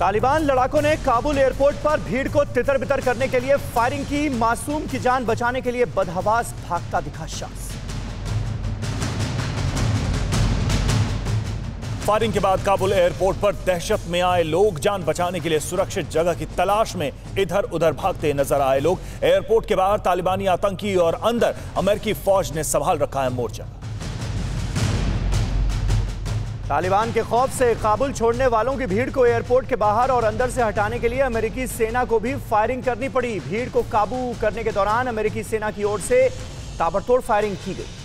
तालिबान लड़ाकों ने काबुल एयरपोर्ट पर भीड़ को तितर बितर करने के लिए फायरिंग की, मासूम की जान बचाने के लिए बदहवास भागता दिखा शख्स फायरिंग के बाद काबुल एयरपोर्ट पर दहशत में आए लोग जान बचाने के लिए सुरक्षित जगह की तलाश में इधर उधर भागते नज़र आए लोग। एयरपोर्ट के बाहर तालिबानी आतंकी और अंदर अमेरिकी फौज ने संभाल रखा है मोर्चा। तालिबान के खौफ से काबुल छोड़ने वालों की भीड़ को एयरपोर्ट के बाहर और अंदर से हटाने के लिए अमेरिकी सेना को भी फायरिंग करनी पड़ी। भीड़ को काबू करने के दौरान अमेरिकी सेना की ओर से ताबड़तोड़ फायरिंग की गई।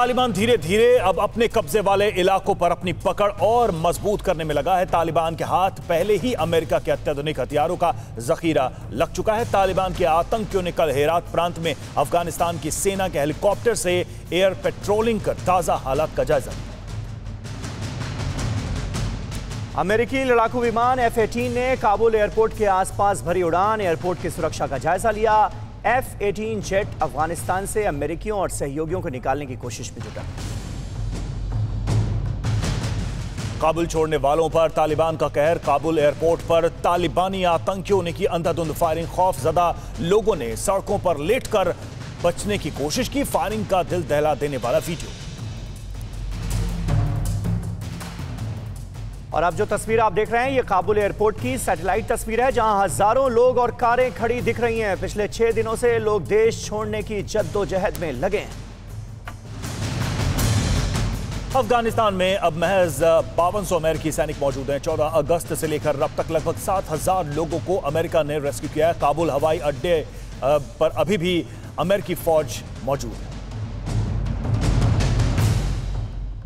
तालिबान धीरे धीरे अब अपने कब्जे वाले इलाकों पर अपनी पकड़ और मज़बूत करने में लगा है। तालिबान के हाथ पहले ही अमेरिका के अत्याधुनिक हथियारों का जखीरा लग चुका है। तालिबान के आतंकियों ने कल हेरात प्रांत में अफ़गानिस्तान की सेना के हेलीकॉप्टर से एयर पेट्रोलिंग कर ताज़ा हालात का जायजा लिया। अमेरिकी लड़ाकू विमान एफ़ एटीन ने काबुल एयरपोर्ट के आसपास भरी उड़ान एयरपोर्ट की सुरक्षा का जायजा लिया। एफ़ एटीन जेट अफ़गानिस्तान से अमेरिकियों और सहयोगियों को निकालने की कोशिश में जुटा। काबुल छोड़ने वालों पर तालिबान का कहर, काबुल एयरपोर्ट पर तालिबानी आतंकियों ने की अंधाधुंध फायरिंग खौफ खौफजदा लोगों ने सड़कों पर लेटकर बचने की कोशिश की। फायरिंग का दिल दहला देने वाला वीडियो। और अब जो तस्वीर आप देख रहे हैं, ये काबुल एयरपोर्ट की सैटेलाइट तस्वीर है, जहाँ हज़ारों लोग और कारें खड़ी दिख रही हैं। पिछले छह दिनों से लोग देश छोड़ने की जद्दोजहद में लगे हैं। अफ़गानिस्तान में अब महज बावन सौ अमेरिकी सैनिक मौजूद हैं। चौदह अगस्त से लेकर अब तक लगभग सात हज़ार लोगों को अमेरिका ने रेस्क्यू किया है। काबुल हवाई अड्डे पर अभी भी अमेरिकी फौज मौजूद है।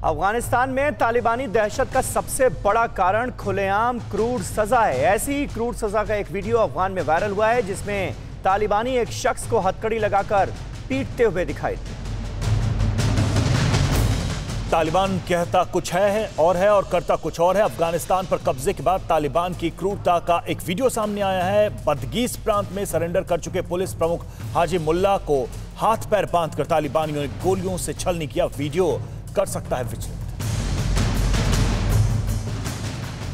अफ़गानिस्तान में तालिबानी दहशत का सबसे बड़ा कारण खुलेआम क्रूर सजा है। ऐसी ही क्रूर सजा का एक वीडियो अफगान में वायरल हुआ है, जिसमें तालिबानी एक शख्स को हथकड़ी लगाकर पीटते हुए दिखाई तालिबान कहता कुछ है और है और करता कुछ और है। अफ़गानिस्तान पर कब्जे के बाद तालिबान की क्रूरता का एक वीडियो सामने आया है। बदगीस प्रांत में सरेंडर कर चुके पुलिस प्रमुख हाजी मुल्ला को हाथ पैर बांधकर तालिबानियों ने गोलियों से छलनी किया वीडियो। कर सकता है विचलित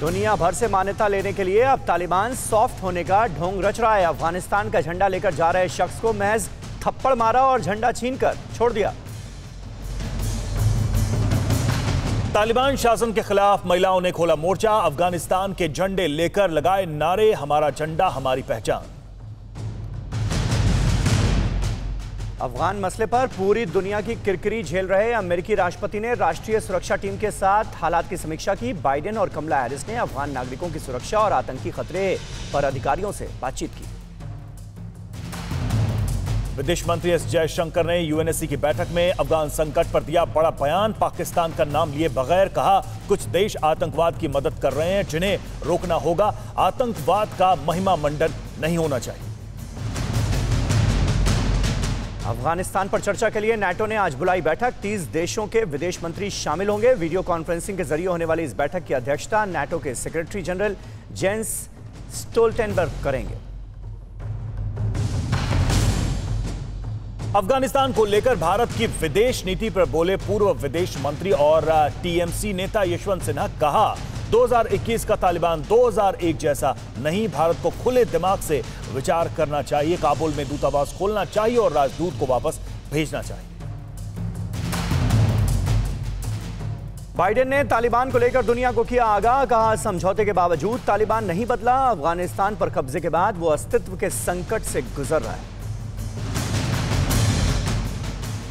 दुनिया भर से मान्यता लेने के लिए अब तालिबान सॉफ्ट होने का ढोंग रच रहा है। अफ़गानिस्तान का झंडा लेकर जा रहे शख्स को महज थप्पड़ मारा और झंडा छीनकर छोड़ दिया। तालिबान शासन के खिलाफ महिलाओं ने खोला मोर्चा अफ़गानिस्तान के झंडे लेकर लगाए नारे हमारा झंडा हमारी पहचान। अफगान मसले पर पूरी दुनिया की किरकिरी झेल रहे अमेरिकी राष्ट्रपति ने राष्ट्रीय सुरक्षा टीम के साथ हालात की समीक्षा की। बाइडेन और कमला हैरिस ने अफगान नागरिकों की सुरक्षा और आतंकी खतरे पर अधिकारियों से बातचीत की। विदेश मंत्री एस जयशंकर ने यूएनएससी की बैठक में अफगान संकट पर दिया बड़ा बयान। पाकिस्तान का नाम लिए बगैर कहा, कुछ देश आतंकवाद की मदद कर रहे हैं, जिन्हें रोकना होगा। आतंकवाद का महिमा मंडन नहीं होना चाहिए। अफ़गानिस्तान पर चर्चा के लिए नाटो ने आज बुलाई बैठक। तीस देशों के विदेश मंत्री शामिल होंगे। वीडियो कॉन्फ्रेंसिंग के ज़रिए होने वाली इस बैठक की अध्यक्षता नाटो के सेक्रेटरी जनरल जेंस स्टोल्टेनबर्ग करेंगे। अफ़गानिस्तान को लेकर भारत की विदेश नीति पर बोले पूर्व विदेश मंत्री और टीएमसी नेता यशवंत सिन्हा, कहा 2021 का तालिबान 2001 जैसा नहीं भारत को खुले दिमाग से विचार करना चाहिए। काबुल में दूतावास खोलना चाहिए और राजदूत को वापस भेजना चाहिए। बाइडेन ने तालिबान को लेकर दुनिया को किया आगाह कहा समझौते के बावजूद तालिबान नहीं बदला। अफ़गानिस्तान पर कब्जे के बाद वो अस्तित्व के संकट से गुजर रहा है।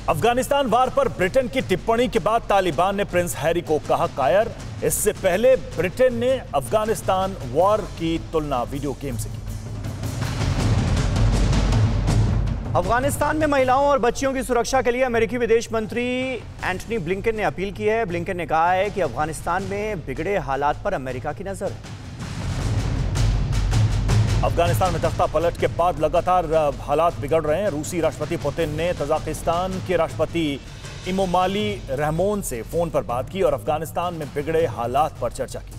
अफ़गानिस्तान वार पर ब्रिटेन की टिप्पणी के बाद तालिबान ने प्रिंस हैरी को कहा कायर इससे पहले ब्रिटेन ने अफ़गानिस्तान वॉर की तुलना वीडियो गेम से की। अफ़गानिस्तान में महिलाओं और बच्चियों की सुरक्षा के लिए अमेरिकी विदेश मंत्री एंटनी ब्लिंकन ने अपील की है। ब्लिंकन ने कहा है कि अफ़गानिस्तान में बिगड़े हालात पर अमेरिका की नज़र है। अफ़गानिस्तान में तख्ता पलट के बाद लगातार हालात बिगड़ रहे हैं। रूसी राष्ट्रपति पुतिन ने तजाकिस्तान के राष्ट्रपति इमोमाली रहमोन से फ़ोन पर बात की और अफ़गानिस्तान में बिगड़े हालात पर चर्चा की।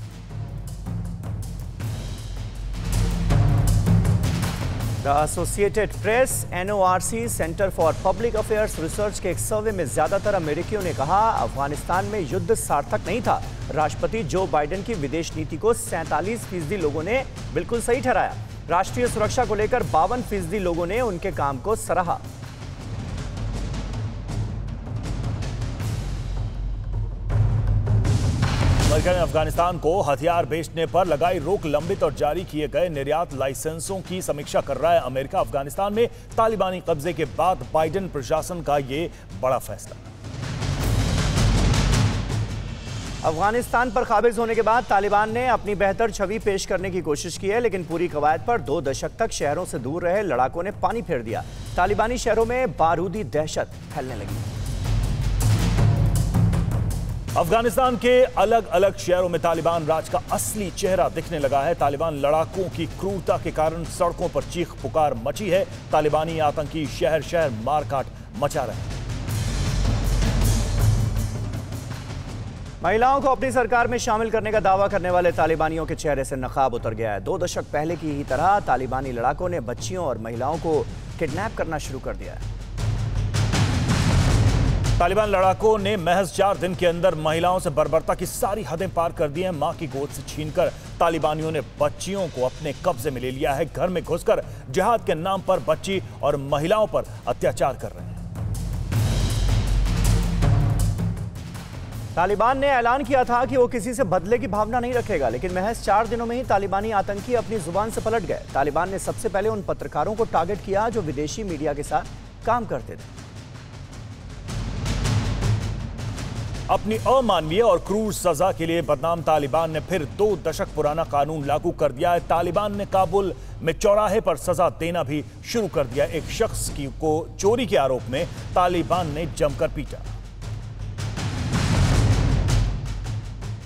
The Associated Press NORC Center for Public Affairs Research के एक सर्वे में ज़्यादातर अमेरिकियों ने कहा, अफ़गानिस्तान में युद्ध सार्थक नहीं था। राष्ट्रपति जो बाइडेन की विदेश नीति को सैंतालीस फ़ीसदी लोगों ने बिल्कुल सही ठहराया। राष्ट्रीय सुरक्षा को लेकर बावन फ़ीसदी लोगों ने उनके काम को सराहा। अमेरिका ने अफ़गानिस्तान को हथियार बेचने पर लगाई रोक लंबित और जारी किए गए निर्यात लाइसेंसों की समीक्षा कर रहा है अमेरिका। अफ़गानिस्तान में तालिबानी कब्जे के बाद बाइडेन प्रशासन का ये बड़ा फैसला। अफ़गानिस्तान पर काबिज होने के बाद तालिबान ने अपनी बेहतर छवि पेश करने की कोशिश की है, लेकिन पूरी कवायद पर दो दशक तक शहरों से दूर रहे लड़ाकों ने पानी फेर दिया। तालिबानी शहरों में बारूदी दहशत फैलने लगी। अफ़गानिस्तान के अलग अलग शहरों में तालिबान राज का असली चेहरा दिखने लगा है। तालिबान लड़ाकों की क्रूरता के कारण सड़कों पर चीख पुकार मची है। तालिबानी आतंकी शहर शहर मारकाट मचा रहे हैं। महिलाओं को अपनी सरकार में शामिल करने का दावा करने वाले तालिबानियों के चेहरे से नकाब उतर गया है। दो दशक पहले की ही तरह तालिबानी लड़ाकों ने बच्चियों और महिलाओं को किडनैप करना शुरू कर दिया है। तालिबान लड़ाकों ने महज चार दिन के अंदर महिलाओं से बर्बरता की सारी हदें पार कर दी हैं। माँ की गोद से छीनकर तालिबानियों ने बच्चियों को अपने कब्जे में ले लिया है। घर में घुसकर जिहाद के नाम पर बच्ची और महिलाओं पर अत्याचार कर रहे हैं। तालिबान ने ऐलान किया था कि वो किसी से बदले की भावना नहीं रखेगा, लेकिन महज चार दिनों में ही तालिबानी आतंकी अपनी ज़ुबान से पलट गए। तालिबान ने सबसे पहले उन पत्रकारों को टारगेट किया जो विदेशी मीडिया के साथ काम करते थे। अपनी अमानवीय और क्रूर सजा के लिए बदनाम तालिबान ने फिर दो दशक पुराना कानून लागू कर दिया है। तालिबान ने काबुल में चौराहे पर सजा देना भी शुरू कर दिया एक शख्स की को चोरी के आरोप में तालिबान ने जमकर पीटा।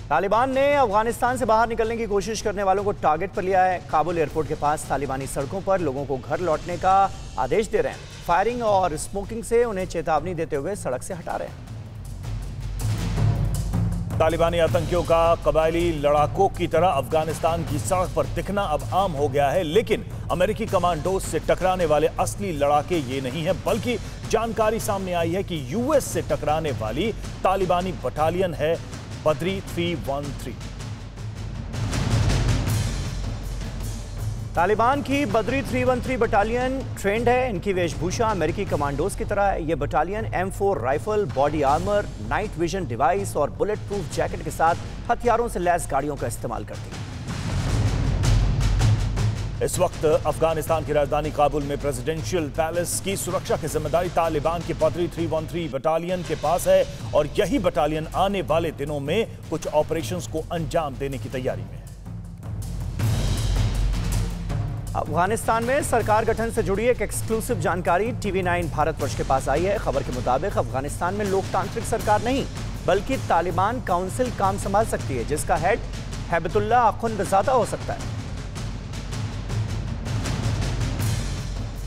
तालिबान ने अफ़गानिस्तान से बाहर निकलने की कोशिश करने वालों को टारगेट पर लिया है। काबुल एयरपोर्ट के पास तालिबानी सड़कों पर लोगों को घर लौटने का आदेश दे रहे हैं। फायरिंग और स्मोकिंग से उन्हें चेतावनी देते हुए सड़क से हटा रहे हैं। तालिबानी आतंकियों का कबायली लड़ाकों की तरह अफ़गानिस्तान की सड़क पर दिखना अब आम हो गया है, लेकिन अमेरिकी कमांडोज से टकराने वाले असली लड़ाके ये नहीं है, बल्कि जानकारी सामने आई है कि यूएस से टकराने वाली तालिबानी बटालियन है बद्री 313 तालिबान की बद्री 313 बटालियन ट्रेंड है। इनकी वेशभूषा अमेरिकी कमांडोज की तरह है। ये battalion M4 rifle, body armour, night vision device और बुलेट प्रूफ जैकेट के साथ हथियारों से लैस गाड़ियों का इस्तेमाल करती है। इस वक्त अफ़गानिस्तान की राजधानी काबुल में प्रेसिडेंशियल पैलेस की सुरक्षा की ज़िम्मेदारी तालिबान की बद्री 313 बटालियन के पास है और यही बटालियन आने वाले दिनों में कुछ ऑपरेशंस को अंजाम देने की तैयारी में है। अफ़गानिस्तान में सरकार गठन से जुड़ी एक एक्सक्लूसिव जानकारी टीवी नाइन भारतवर्ष के पास आई है। खबर के मुताबिक अफ़गानिस्तान में लोकतांत्रिक सरकार नहीं, बल्कि तालिबान काउंसिल काम संभाल सकती है, जिसका हेड हैबतुल्ला अखुंदजादा हो सकता है।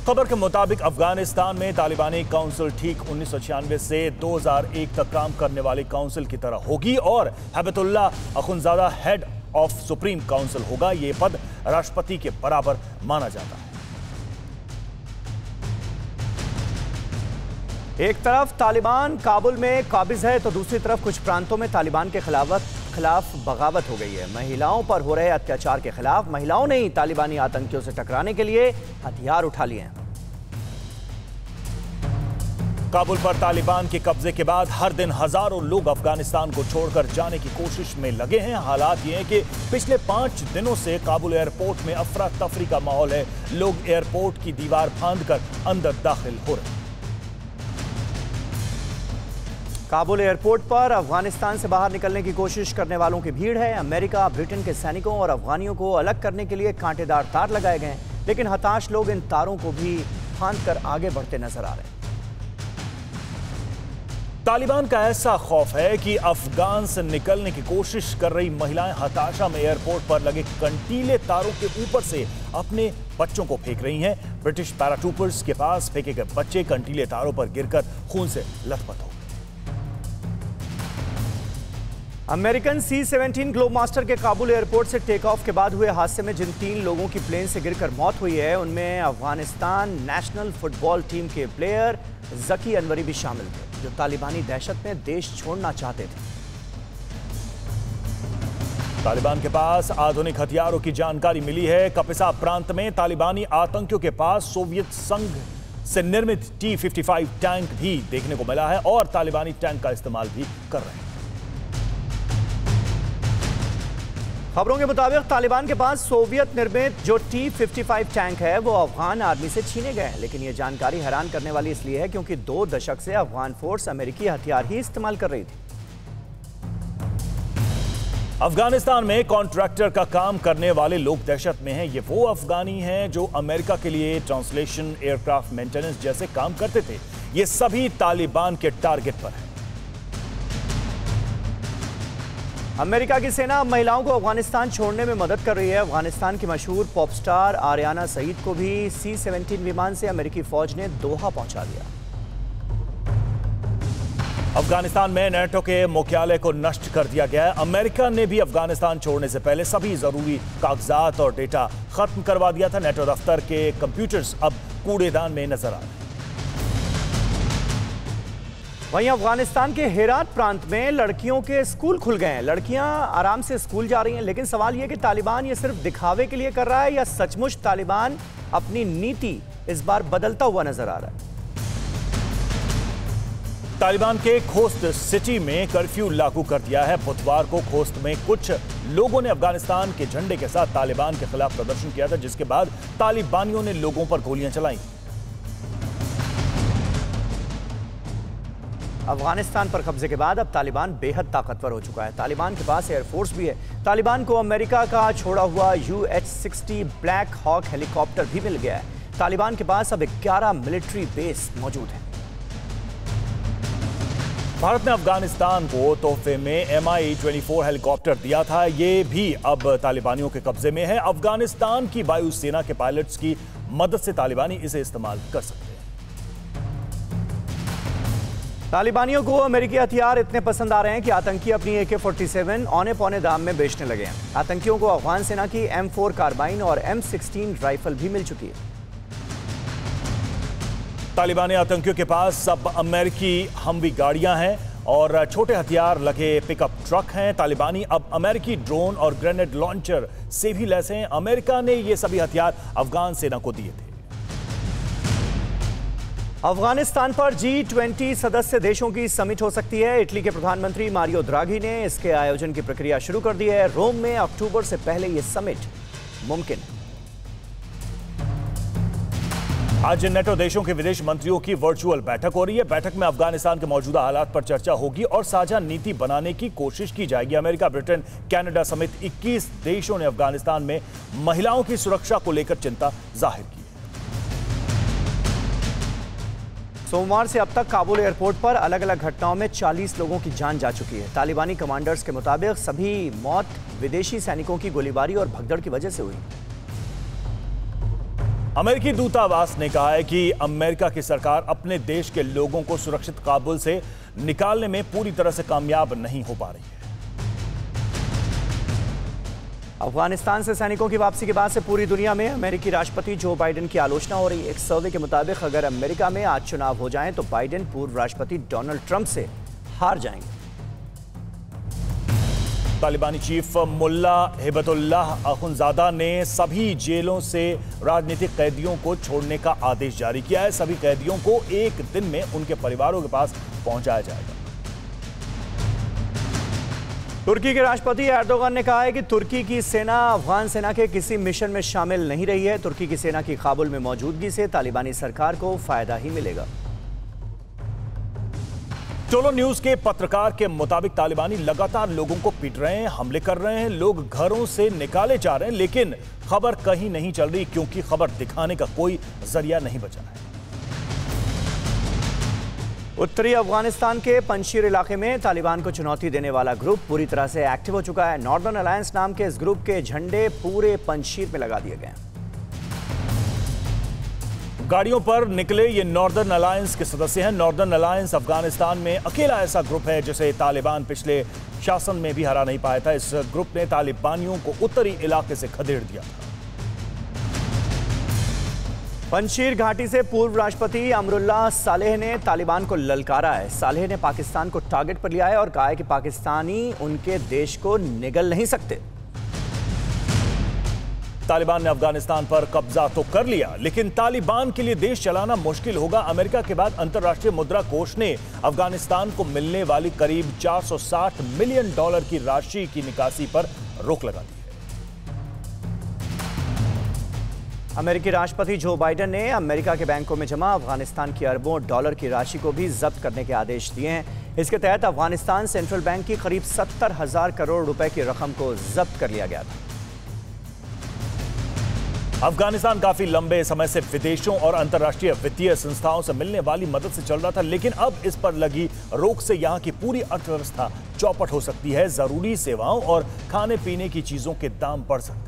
खबर के मुताबिक अफ़गानिस्तान में तालिबानी काउंसिल ठीक उन्नीस सौ छियानवे से 2001 तक काम करने वाली काउंसिल की तरह होगी और Haibatullah Akhundzada head of supreme council होगा। यह पद राष्ट्रपति के बराबर माना जाता। है एक तरफ़ तालिबान काबुल में काबिज है तो दूसरी तरफ़ कुछ प्रांतों में तालिबान के खिलाफ खिलाफ बगावत हो गई है। महिलाओं पर हो रहे अत्याचार के खिलाफ, महिलाओं ने ही तालिबानी आतंकियों से टकराने के लिए हथियार उठा लिए हैं। काबुल पर तालिबान के कब्जे के बाद हर दिन हज़ारों लोग अफ़गानिस्तान को छोड़कर जाने की कोशिश में लगे हैं। हालात ये हैं कि पिछले पाँच दिनों से काबुल एयरपोर्ट में अफरा तफरी का माहौल है। लोग एयरपोर्ट की दीवार फांदकर अंदर दाखिल हो रहे काबुल एयरपोर्ट पर अफ़गानिस्तान से बाहर निकलने की कोशिश करने वालों की भीड़ है। अमेरिका, ब्रिटेन के सैनिकों और अफगानियों को अलग करने के लिए कांटेदार तार लगाए गए लेकिन हताश लोग इन तारों को भी फांद कर आगे बढ़ते नज़र आ रहे हैं। तालिबान का ऐसा खौफ है कि अफगान से निकलने की कोशिश कर रही महिलाएँ हताशा में एयरपोर्ट पर लगे कंटीले तारों के ऊपर से अपने बच्चों को फेंक रही हैं। ब्रिटिश पैराट्रूपर्स के पास फेंके गए बच्चे कंटीले तारों पर गिरकर खून से लथपथ हो American C seventeen Globemaster के काबुल एयरपोर्ट से टेक ऑफ़ के बाद हुए हादसे में जिन तीन लोगों की प्लेन से गिरकर मौत हुई है, उनमें अफ़गानिस्तान नेशनल फुटबॉल टीम के प्लेयर जकी अनवरी भी शामिल थे। जो तालिबानी दहशत में देश छोड़ना चाहते थे। तालिबान के पास आधुनिक हथियारों की जानकारी मिली है। कपिसा प्रांत में तालिबानी आतंकियों के पास सोवियत संघ से निर्मित टी 55 टैंक भी देखने को मिला है और तालिबानी टैंक का इस्तेमाल भी कर रहे हैं। खबरों के मुताबिक तालिबान के पास सोवियत निर्मित जो टी 55 टैंक है, वो अफगान आर्मी से छीने गए हैं। लेकिन ये जानकारी हैरान करने वाली इसलिए है क्योंकि दो दशक से अफगान फोर्स अमेरिकी हथियार ही इस्तेमाल कर रही थी। अफ़गानिस्तान में कॉन्ट्रैक्टर का काम करने वाले लोग दहशत में हैं। ये वो अफगानी हैं जो अमेरिका के लिए ट्रांसलेशन एयरक्राफ्ट मेंटेनेंस जैसे काम करते थे। ये सभी तालिबान के टारगेट पर हैं। अमेरिका की सेना अब महिलाओं को अफ़गानिस्तान छोड़ने में मदद कर रही है। अफ़गानिस्तान की मशहूर पॉप स्टार आर्याना सईद को भी सी सेवेंटीन विमान से अमेरिकी फौज ने दोहा पहुँचा दिया। अफ़गानिस्तान में नेटो के मुख्यालय को नष्ट कर दिया गया है। अमेरिका ने भी अफ़गानिस्तान छोड़ने से पहले सभी ज़रूरी कागजात और डेटा खत्म करवा दिया था। नेटो दफ्तर के कंप्यूटर्स अब कूड़ेदान में नज़र आ रहे वहीं अफ़गानिस्तान के हेरात प्रांत में लड़कियों के स्कूल खुल गए हैं। लड़कियाँ आराम से स्कूल जा रही हैं, लेकिन सवाल यह कि तालिबान ये सिर्फ़ दिखावे के लिए कर रहा है या सचमुच तालिबान अपनी नीति इस बार बदलता हुआ नज़र आ रहा है? तालिबान के खोस्त सिटी में कर्फ्यू लागू कर दिया है। बुधवार को खोस्त में कुछ लोगों ने अफ़गानिस्तान के झंडे के साथ तालिबान के खिलाफ प्रदर्शन किया था, जिसके बाद तालिबानियों ने लोगों पर गोलियाँ चलाई। अफ़गानिस्तान पर कब्जे के बाद अब तालिबान बेहद ताकतवर हो चुका है। तालिबान के पास एयरफोर्स भी है। तालिबान को अमेरिका का छोड़ा हुआ U H sixty Black Hawk helicopter भी मिल गया है। तालिबान के पास अब 11 मिलिट्री बेस मौजूद है। भारत ने अफ़गानिस्तान को तोहफे में M I twenty four helicopter दिया था। ये भी अब तालिबानियों के कब्जे में है। अफ़गानिस्तान की वायुसेना के पायलट्स की मदद से तालिबानी इसे इस्तेमाल कर सकते तालिबानियों को अमेरिकी हथियार इतने पसंद आ रहे हैं कि आतंकी अपनी ए के फोर्टी सेवन औने पौने दाम में बेचने लगे हैं। आतंकियों को अफगान सेना की एम फोर कार्बाइन और एम सिक्सटीन राइफल भी मिल चुकी है। तालिबानी आतंकियों के पास अब अमेरिकी हमवी गाड़ियाँ हैं और छोटे हथियार लगे पिकअप ट्रक हैं। तालिबानी अब अमेरिकी ड्रोन और ग्रेनेड लॉन्चर से भी लैस हैं। अमेरिका ने ये सभी हथियार अफगान सेना को दिए थे। अफ़गानिस्तान पर जी ट्वेंटी सदस्य देशों की समिट हो सकती है। इटली के प्रधानमंत्री मारियो द्राघी ने इसके आयोजन की प्रक्रिया शुरू कर दी है। रोम में अक्टूबर से पहले यह समिट मुमकिन। आज नेटो देशों के विदेश मंत्रियों की वर्चुअल बैठक हो रही है। बैठक में अफ़गानिस्तान के मौजूदा हालात पर चर्चा होगी और साझा नीति बनाने की कोशिश की जाएगी। अमेरिका, ब्रिटेन, कनाडा समेत 21 देशों ने अफ़गानिस्तान में महिलाओं की सुरक्षा को लेकर चिंता ज़ाहिर की। सोमवार से अब तक काबुल एयरपोर्ट पर अलग अलग घटनाओं में 40 लोगों की जान जा चुकी है। तालिबानी कमांडर्स के मुताबिक सभी मौत विदेशी सैनिकों की गोलीबारी और भगदड़ की वजह से हुई। अमेरिकी दूतावास ने कहा है कि अमेरिका की सरकार अपने देश के लोगों को सुरक्षित काबुल से निकालने में पूरी तरह से कामयाब नहीं हो पा रही है। अफ़गानिस्तान से सैनिकों की वापसी के बाद से पूरी दुनिया में अमेरिकी राष्ट्रपति जो बाइडेन की आलोचना हो रही एक सर्वे के मुताबिक अगर अमेरिका में आज चुनाव हो जाएँ तो बाइडेन पूर्व राष्ट्रपति डोनाल्ड ट्रंप से हार जाएँगे। तालिबानी चीफ मुल्ला हिबतुल्लाह अखुनजादा ने सभी जेलों से राजनीतिक कैदियों को छोड़ने का आदेश जारी किया है। सभी कैदियों को एक दिन में उनके परिवारों के पास पहुँचाया जाएगा। तुर्की के राष्ट्रपति एर्दोगन ने कहा है कि तुर्की की सेना, अफगान सेना के किसी मिशन में शामिल नहीं रही है। तुर्की की सेना की काबुल में मौजूदगी से तालिबानी सरकार को फ़ायदा ही मिलेगा। चोलो न्यूज़ के पत्रकार के मुताबिक तालिबानी लगातार लोगों को पीट रहे हैं, हमले कर रहे हैं, लोग घरों से निकाले जा रहे हैं, लेकिन खबर कहीं नहीं चल रही, क्योंकि खबर दिखाने का कोई ज़रिया नहीं बचा है। उत्तरी अफ़गानिस्तान के पंशीर इलाके में तालिबान को चुनौती देने वाला ग्रुप पूरी तरह से एक्टिव हो चुका है। नॉर्दर्न अलायंस नाम के इस ग्रुप के झंडे पूरे पंशीर में लगा दिए गए गाड़ियों पर निकले ये नॉर्दर्न अलायंस के सदस्य हैं। नॉर्दर्न अलायंस अफ़गानिस्तान में अकेला ऐसा ग्रुप है जिसे तालिबान पिछले शासन में भी हरा नहीं पाया था। इस ग्रुप ने तालिबानियों को उत्तरी इलाके से खदेड़ दिया था। पंशीर घाटी से पूर्व राष्ट्रपति अमरुल्ला सालेह ने तालिबान को ललकारा है। सालेह ने पाकिस्तान को टारगेट पर लिया है और कहा है कि पाकिस्तानी उनके देश को निगल नहीं सकते। तालिबान ने अफ़गानिस्तान पर कब्जा तो कर लिया, लेकिन तालिबान के लिए देश चलाना मुश्किल होगा। अमेरिका के बाद अंतर्राष्ट्रीय मुद्रा कोष ने अफ़गानिस्तान को मिलने वाली करीब 460 मिलियन डॉलर की राशि की निकासी पर रोक लगा दी। अमेरिकी राष्ट्रपति जो बाइडेन ने अमेरिका के बैंकों में जमा अफ़गानिस्तान की अरबों डॉलर की राशि को भी जब्त करने के आदेश दिए हैं। इसके तहत अफ़गानिस्तान सेंट्रल बैंक की करीब सत्तर हज़ार करोड़ रुपए की रकम को जब्त कर लिया गया था। अफ़गानिस्तान काफ़ी लंबे समय से विदेशों और अंतर्राष्ट्रीय वित्तीय संस्थाओं से मिलने वाली मदद से चल रहा था, लेकिन अब इस पर लगी रोक से यहाँ की पूरी अर्थव्यवस्था चौपट हो सकती है। ज़रूरी सेवाओं और खाने पीने की चीज़ों के दाम बढ़ सकते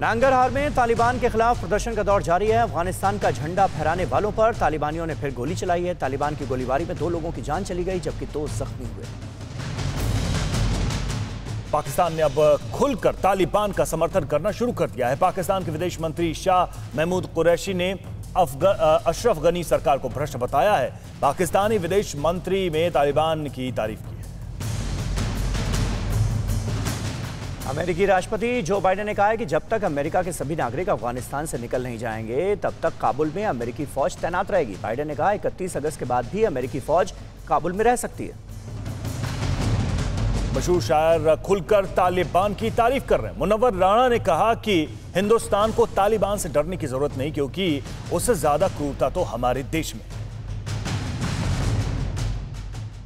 नांगरहार में तालिबान के खिलाफ प्रदर्शन का दौर जारी है। अफ़गानिस्तान का झंडा फहराने वालों पर तालिबानियों ने फिर गोली चलाई है। तालिबान की गोलीबारी में दो लोगों की जान चली गई, जबकि दो जख्मी हुए। पाकिस्तान ने अब खुलकर तालिबान का समर्थन करना शुरू कर दिया है। पाकिस्तान के विदेश मंत्री शाह महमूद कुरैशी ने अशरफ गनी सरकार को भ्रष्ट बताया है। पाकिस्तानी विदेश मंत्री में तालिबान की तारीफ़ की। अमेरिकी राष्ट्रपति जो बाइडेन ने कहा है कि जब तक अमेरिका के सभी नागरिक अफ़गानिस्तान से निकल नहीं जाएँगे, तब तक काबुल में अमेरिकी फौज तैनात रहेगी। बाइडेन ने कहा, इकतीस अगस्त के बाद भी अमेरिकी फौज काबुल में रह सकती है। मशहूर शायर खुलकर तालिबान की तारीफ़ कर रहे हैं। मुनवर राणा ने कहा कि हिंदुस्तान को तालिबान से डरने की ज़रूरत नहीं, क्योंकि उससे ज़्यादा क्रूरता तो हमारे देश में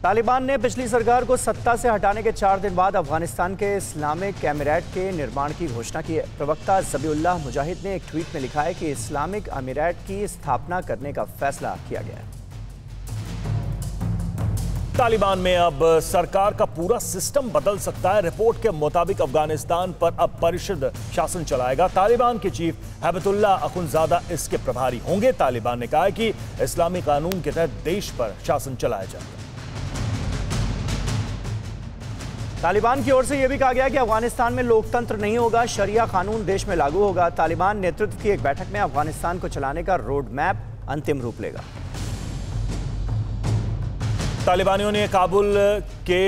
तालिबान ने पिछली सरकार को सत्ता से हटाने के चार दिन बाद अफ़गानिस्तान के इस्लामिक अमीरात के निर्माण की घोषणा की है। प्रवक्ता जबीउल्लाह मुजाहिद ने एक ट्वीट में लिखा है कि इस्लामिक अमीरात की स्थापना करने का फैसला किया गया है। तालिबान में अब सरकार का पूरा सिस्टम बदल सकता है। रिपोर्ट के मुताबिक अफ़गानिस्तान पर अब परिषद शासन चलाएगा। तालिबान के चीफ हैबतुल्ला अखुनजादा इसके प्रभारी होंगे। तालिबान ने कहा कि इस्लामी कानून के तहत देश पर शासन चलाया जाएगा। तालिबान की ओर से यह भी कहा गया कि अफ़गानिस्तान में लोकतंत्र नहीं होगा, शरिया कानून देश में लागू होगा। तालिबान नेतृत्व की एक बैठक में अफ़गानिस्तान को चलाने का रोड मैप अंतिम रूप लेगा। तालिबानियों ने काबुल के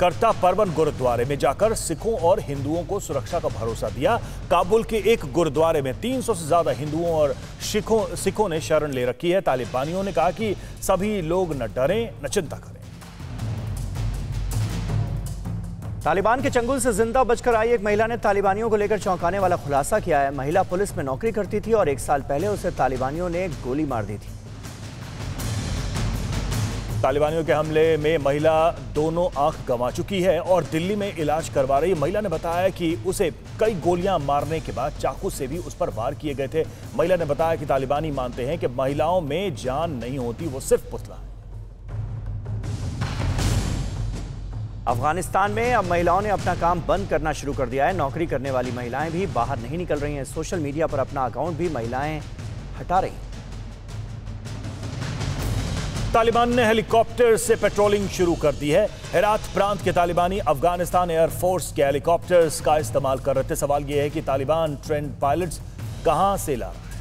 करता परवन गुरुद्वारे में जाकर सिखों और हिंदुओं को सुरक्षा का भरोसा दिया। काबुल के एक गुरुद्वारे में 300 से ज़्यादा हिंदुओं और सिखों सिखों ने शरण ले रखी है। तालिबानियों ने कहा कि सभी लोग न डरें, न चिंता करें। तालिबान के चंगुल से ज़िंदा बचकर आई एक महिला ने तालिबानियों को लेकर चौंकाने वाला खुलासा किया है। महिला पुलिस में नौकरी करती थी और एक साल पहले उसे तालिबानियों ने गोली मार दी थी। तालिबानियों के हमले में महिला दोनों आँख गंवा चुकी है और दिल्ली में इलाज करवा रही महिला ने बताया कि उसे कई गोलियाँ मारने के बाद चाकू से भी उस पर वार किए गए थे। महिला ने बताया कि तालिबानी मानते हैं कि महिलाओं में जान नहीं होती, वो सिर्फ़ पुतला है। अफ़गानिस्तान में अब महिलाओं ने अपना काम बंद करना शुरू कर दिया है। नौकरी करने वाली महिलाएँ भी बाहर नहीं निकल रही हैं। सोशल मीडिया पर अपना अकाउंट भी महिलाएँ हटा रही तालिबान ने हेलीकॉप्टर से पेट्रोलिंग शुरू कर दी है। हेरात प्रांत के तालिबानी अफ़गानिस्तान एयरफोर्स के हेलीकॉप्टर्स का इस्तेमाल कर रहे थे। सवाल यह है कि तालिबान ट्रेंड पायलट्स कहाँ से ला रहा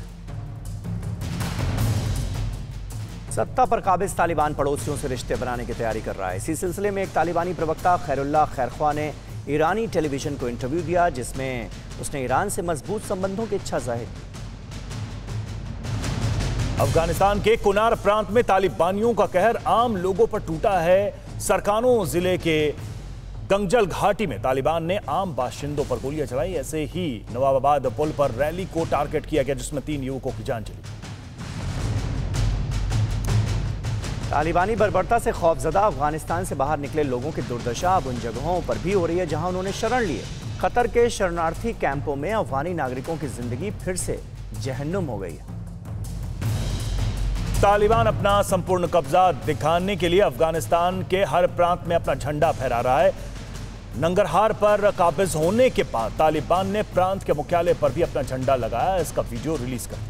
सत्ता पर काबिज तालिबान पड़ोसियों से रिश्ते बनाने की तैयारी कर रहा है। इसी सिलसिले में एक तालिबानी प्रवक्ता खैरुल्ला खैरख्वा ने ईरानी टेलीविज़न को इंटरव्यू दिया, जिसमें उसने ईरान से मज़बूत संबंधों की इच्छा ज़ाहिर की। अफ़गानिस्तान के कुनार प्रांत में तालिबानियों का कहर आम लोगों पर टूटा है। सरकानों ज़िले के गंगजल घाटी में तालिबान ने आम बाशिंदों पर गोलियाँ चलाई। ऐसे ही नवाबाबाद पुल पर रैली को टारगेट किया गया, जिसमें तीन युवकों की जान चली। तालिबानी बर्बरता से खौफजदा अफ़गानिस्तान से बाहर निकले लोगों की दुर्दशा अब उन जगहों पर भी हो रही है जहाँ उन्होंने शरण लिए। कतर के शरणार्थी कैंपों में अफगानी नागरिकों की ज़िंदगी फिर से जहन्नुम हो गई है। तालिबान अपना संपूर्ण कब्जा दिखाने के लिए अफ़गानिस्तान के हर प्रांत में अपना झंडा फहरा रहा है। नंगरहार पर काबिज होने के बाद तालिबान ने प्रांत के मुख्यालय पर भी अपना झंडा लगाया। इसका वीडियो रिलीज़ कर